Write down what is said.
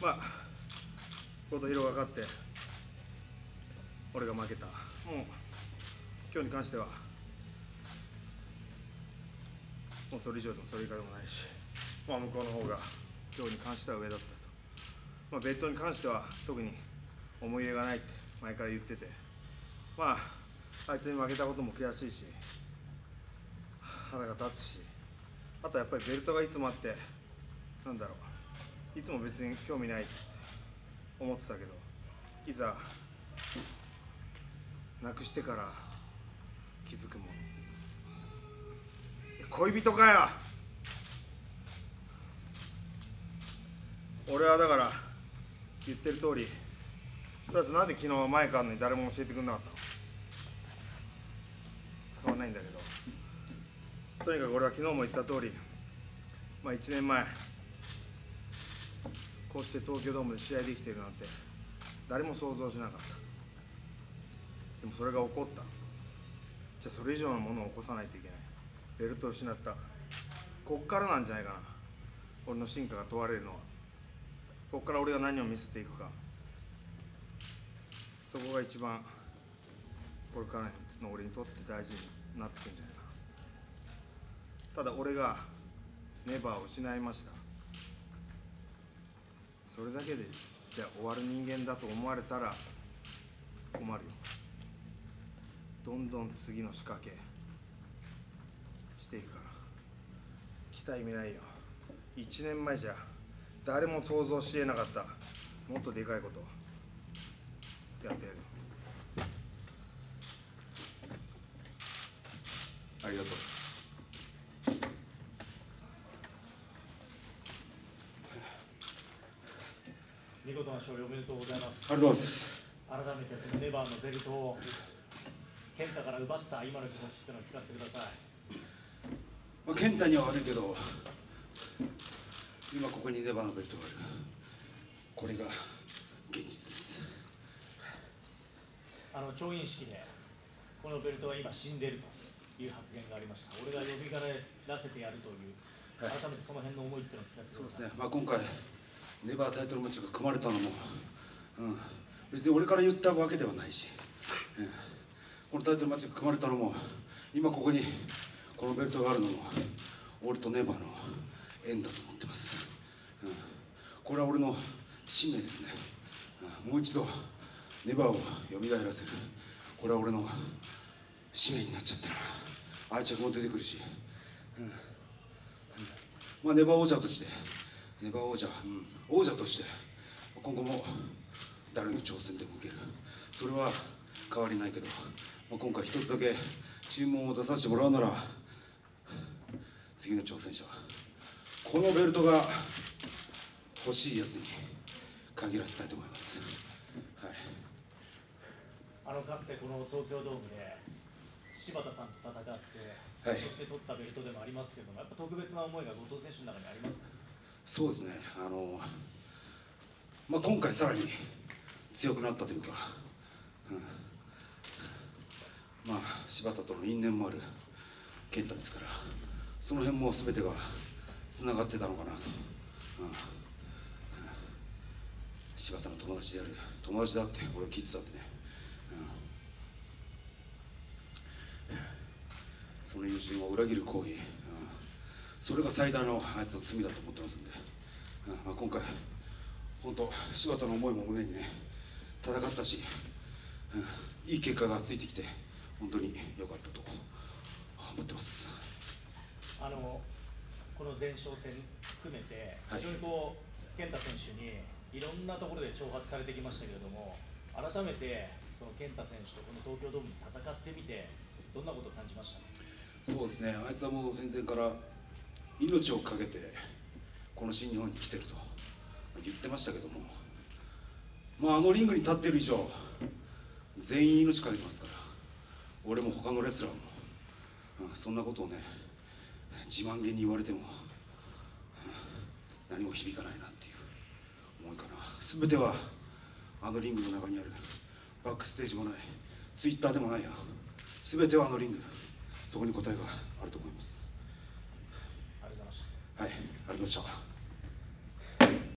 まあ琴弘が勝って俺が負けた。もう今日に関してはもうそれ以上でもそれ以下でもないし、まあ、向こうの方が今日に関しては上だったと、まあ、ベッドに関しては特に思い入れがないって前から言ってて。まああいつに負けたことも悔しいし腹が立つしあとやっぱりベルトがいつもあってなんだろう。いつも別に興味ないって思ってたけどいざなくしてから気づくもの。恋人かよ。俺はだから言ってる通りとりあえずなんで昨日前からのに誰も教えてくれなかったの。使わないんだけど。とにかく俺は昨日も言った通りまあ1年前こうして東京ドームで試合できてるなんて誰も想像しなかった。でもそれが起こった。じゃあそれ以上のものを起こさないといけない。ベルトを失った。こっからなんじゃないかな。俺の進化が問われるのは。こっから俺が何を見せていくか。そこが一番これからの俺にとって大事になってくんじゃないかな。ただ俺がネバーを失いました。それだけでじゃ終わる人間だと思われたら困るよ。どんどん次の仕掛けしていくから。期待見ないよ。1年前じゃ誰も想像しえなかった。もっとでかいこと。やってやるありがとう。見事な勝利おめでとうございます。ありがとうございます。改めてそのネバーのベルトを健太から奪った今の気持ちっていうのを聞かせてください。まあ、健太には悪いけど今ここにネバーのベルトがある。これが現実です。あの調印式でこのベルトは今死んでいるという発言がありました。俺が呼びらせてやるという改めてその辺の思いっていうのを聞かせてください。そうですね、まあ、今回ネバータイトルマッチが組まれたのも、うん、別に俺から言ったわけではないし、うん。このタイトルマッチが組まれたのも今ここにこのベルトがあるのも俺とネバーの縁だと思ってます、うん、これは俺の使命ですね、うん。もう一度ネバーを蘇らせる。これは俺の使命になっちゃったな愛着も出てくるし、うん。まあ、ネバー王者としてネバー王者、うん、王者として今後も誰の挑戦でも受ける。それは変わりないけど、まあ、今回一つだけ注文を出させてもらうなら次の挑戦者はこのベルトが欲しいやつに限らせたいと思います、はい、あのかつてこの東京ドームで柴田さんと戦って、はい。そして取ったベルトでもありますけどもやっぱ特別な思いが後藤選手の中にありますか？そうですね。あの、まあ、今回さらに強くなったというか、うん。まあ柴田との因縁もある健太ですからその辺も全てがつながってたのかなと、うん。柴田の友達である友達だって俺は聞いてたんでね、その友人を裏切る行為、それが最大のあいつの罪だと思ってますんで、うんまあ、今回本当柴田の思いも胸にね戦ったし、うんいい結果がついてきて本当に良かったと思ってます。あのこの前哨戦含めてはい。非常にこう、健太選手にいろんなところで挑発されてきましたけれども改めてその健太選手とこの東京ドームで戦ってみてどんなことを感じました？そうですね。あいつはもう戦前から命を懸けてこの新日本に来てると言ってましたけども。まああのリングに立っている以上全員命かけてますから。俺も他のレスラーも、うんそんなことをね自慢げに言われても、うん何も響かないなっていう思いかな。全てはあのリングの中にあるバックステージもないツイッターでもないよ。全てはあのリング。そこに答えがあると思いますありがとうございましたはいありがとうございました